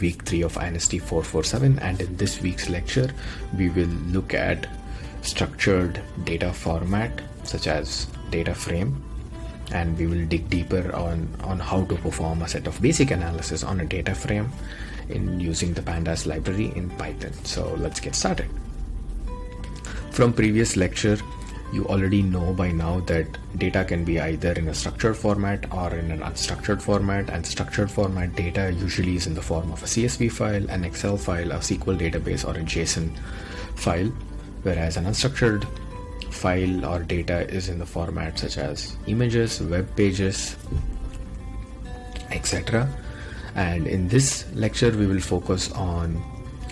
week 3 of INST 447 and in this week's lecture we will look at structured data format such as data frame and we will dig deeper on, on how to perform a set of basic analysis on a data frame in using the pandas library in Python. So let's get started. From previous lecture you already know by now that data can be either in a structured format or in an unstructured format and structured format data usually is in the form of a CSV file, an Excel file, a SQL database or a JSON file whereas an unstructured file or data is in the format such as images, web pages, etc. And in this lecture we will focus on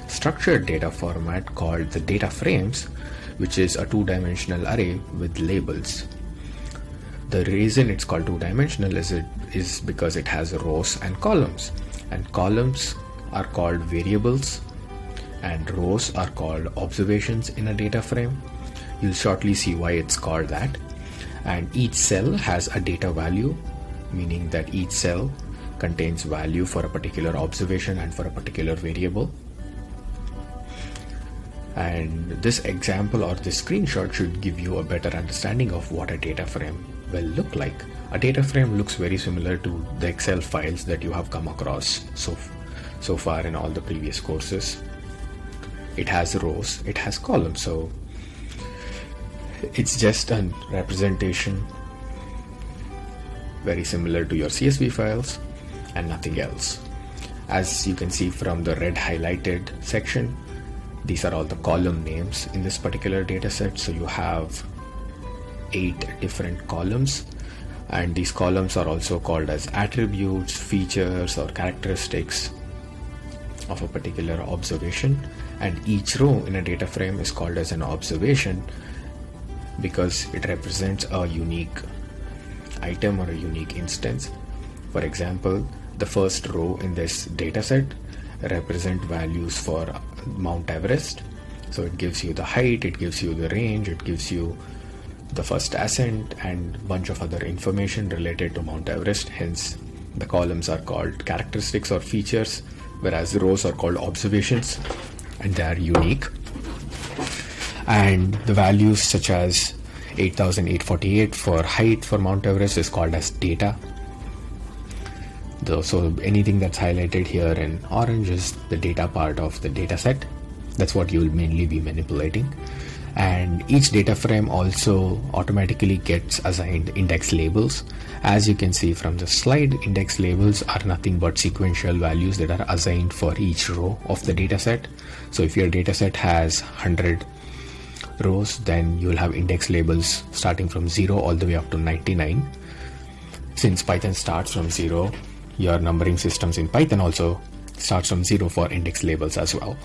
structured data format called the data frames which is a two-dimensional array with labels. The reason it's called two-dimensional is it is because it has rows and columns and columns are called variables and rows are called observations in a data frame. You'll shortly see why it's called that. And each cell has a data value, meaning that each cell contains value for a particular observation and for a particular variable and this example or this screenshot should give you a better understanding of what a data frame will look like. A data frame looks very similar to the Excel files that you have come across so, so far in all the previous courses. It has rows, it has columns, so it's just a representation very similar to your CSV files and nothing else. As you can see from the red highlighted section, these are all the column names in this particular data set. So you have eight different columns and these columns are also called as attributes, features or characteristics of a particular observation and each row in a data frame is called as an observation because it represents a unique item or a unique instance. For example, the first row in this data set represent values for Mount Everest. So it gives you the height, it gives you the range, it gives you the first ascent and bunch of other information related to Mount Everest. Hence, the columns are called characteristics or features, whereas the rows are called observations and they are unique. And the values such as 8848 for height for Mount Everest is called as data the, so anything that's highlighted here in orange is the data part of the data set. That's what you will mainly be manipulating. And each data frame also automatically gets assigned index labels. As you can see from the slide, index labels are nothing but sequential values that are assigned for each row of the data set. So if your data set has 100 rows, then you will have index labels starting from 0 all the way up to 99. Since Python starts from 0, your numbering systems in Python also starts from zero for index labels as well.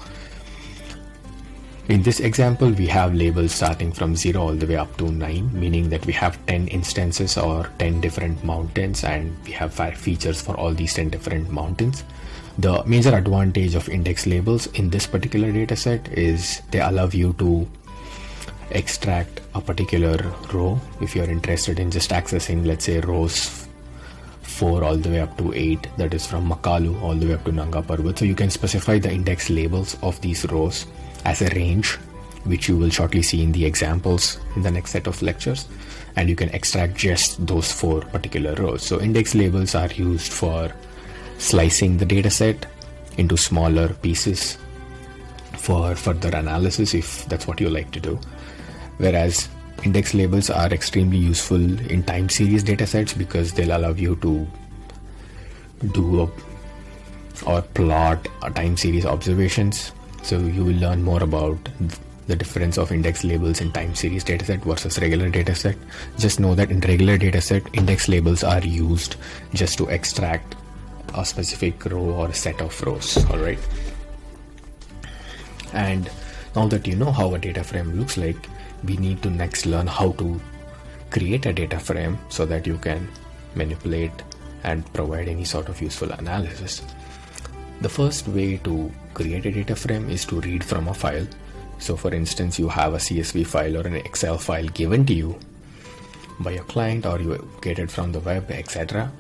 In this example, we have labels starting from 0 all the way up to 9, meaning that we have 10 instances or 10 different mountains and we have features for all these 10 different mountains. The major advantage of index labels in this particular dataset is they allow you to extract a particular row if you're interested in just accessing, let's say, rows 4 all the way up to 8 that is from Makalu all the way up to Nanga Parbat. So you can specify the index labels of these rows as a range which you will shortly see in the examples in the next set of lectures and you can extract just those four particular rows. So index labels are used for slicing the dataset into smaller pieces for further analysis if that's what you like to do. Whereas index labels are extremely useful in time series datasets because they'll allow you to do a, or plot a time series observations. So you will learn more about the difference of index labels in time series dataset versus regular dataset. Just know that in regular dataset, index labels are used just to extract a specific row or set of rows. All right. And now that you know how a data frame looks like, we need to next learn how to create a data frame so that you can manipulate and provide any sort of useful analysis. The first way to create a data frame is to read from a file. So for instance, you have a CSV file or an Excel file given to you by your client or you get it from the web, etc.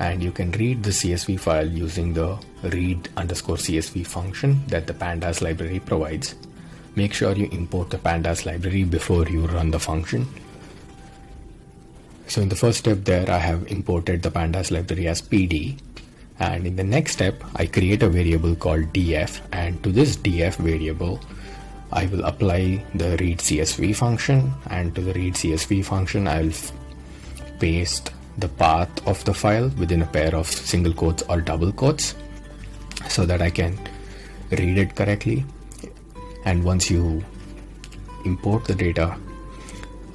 and you can read the CSV file using the read underscore CSV function that the pandas library provides. Make sure you import the pandas library before you run the function. So in the first step there, I have imported the pandas library as PD. And in the next step, I create a variable called df. And to this df variable, I will apply the read CSV function. And to the read CSV function, I'll paste the path of the file within a pair of single quotes or double quotes so that I can read it correctly. And once you import the data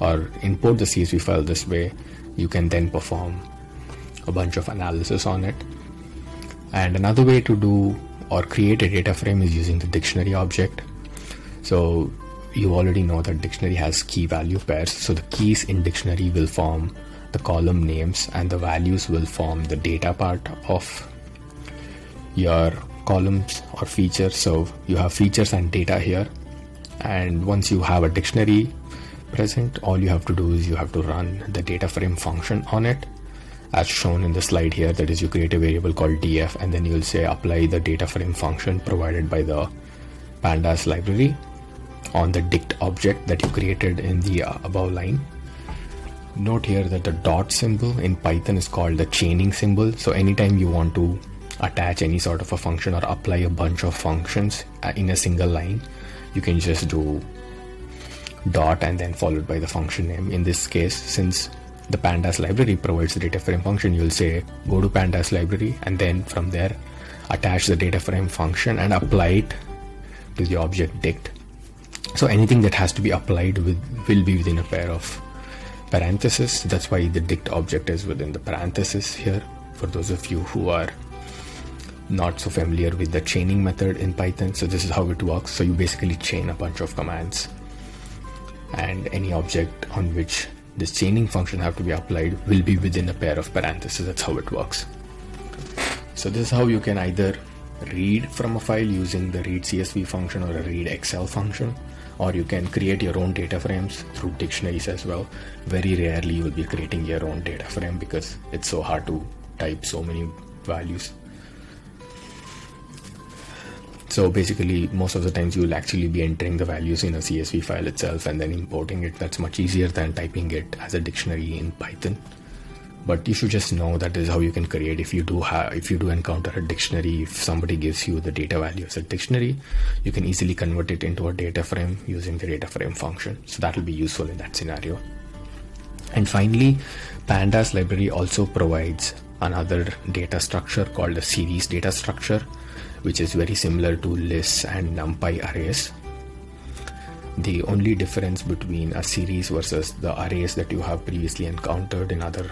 or import the CSV file this way, you can then perform a bunch of analysis on it. And another way to do or create a data frame is using the dictionary object. So you already know that dictionary has key value pairs. So the keys in dictionary will form the column names and the values will form the data part of your columns or features. So you have features and data here. And once you have a dictionary present, all you have to do is you have to run the data frame function on it as shown in the slide here. That is you create a variable called df and then you'll say apply the data frame function provided by the pandas library on the dict object that you created in the uh, above line Note here that the dot symbol in Python is called the chaining symbol. So anytime you want to attach any sort of a function or apply a bunch of functions uh, in a single line, you can just do dot and then followed by the function name. In this case, since the pandas library provides the data frame function, you'll say go to pandas library and then from there attach the data frame function and apply it to the object dict. So anything that has to be applied with will be within a pair of parentheses That's why the dict object is within the parentheses here. For those of you who are not so familiar with the chaining method in Python, so this is how it works. So you basically chain a bunch of commands and any object on which this chaining function have to be applied will be within a pair of parentheses. That's how it works. So this is how you can either read from a file using the read CSV function or a read Excel function or you can create your own data frames through dictionaries as well. Very rarely you will be creating your own data frame because it's so hard to type so many values. So basically, most of the times you will actually be entering the values in a CSV file itself and then importing it. That's much easier than typing it as a dictionary in Python. But you should just know that is how you can create if you do have if you do encounter a dictionary. If somebody gives you the data value as a dictionary you can easily convert it into a data frame using the data frame function. So that will be useful in that scenario. And finally pandas library also provides another data structure called a series data structure which is very similar to lists and numpy arrays the only difference between a series versus the arrays that you have previously encountered in other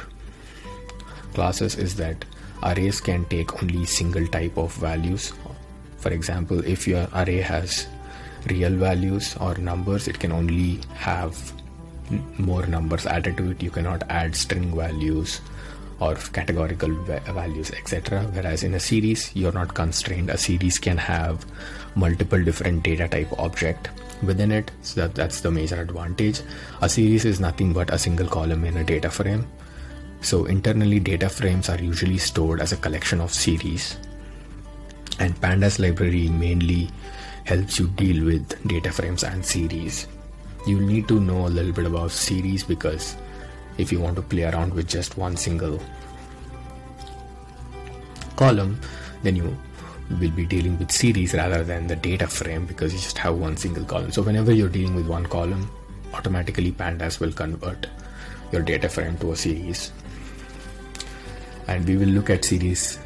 classes is that arrays can take only single type of values. For example, if your array has real values or numbers, it can only have more numbers added to it. You cannot add string values or categorical values, etc. Whereas in a series, you're not constrained. A series can have multiple different data type object within it. So that, that's the major advantage. A series is nothing but a single column in a data frame. So internally data frames are usually stored as a collection of series and pandas library mainly helps you deal with data frames and series. You'll need to know a little bit about series because if you want to play around with just one single column, then you will be dealing with series rather than the data frame because you just have one single column. So whenever you're dealing with one column, automatically pandas will convert your data frame to a series and we will look at series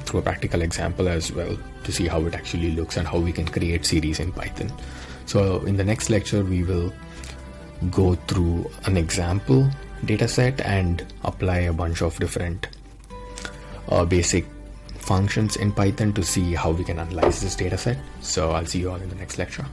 through a practical example as well to see how it actually looks and how we can create series in Python. So in the next lecture, we will go through an example dataset and apply a bunch of different uh, basic functions in Python to see how we can analyze this dataset. So I'll see you all in the next lecture.